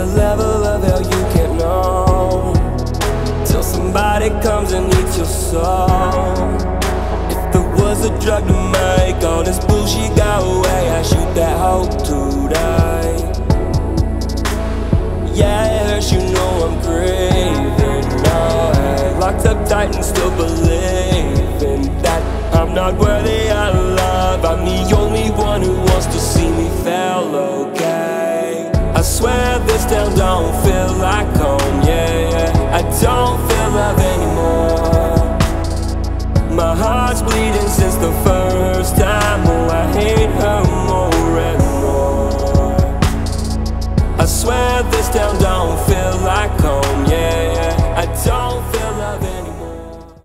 a level of hell you can't know. Till somebody comes and eats your soul. If there was a drug to make all this bullshit go away I shoot that hope today. Yeah, you know I'm craving no, hey. Locked up tight and still believing That I'm not worthy of love. I'm the only one who wants to see me fail, okay? I swear still don't feel like home, yeah, yeah. I don't feel love anymore. My heart's bleeding since the first time. Oh, I hate her more and more. I swear this town don't feel like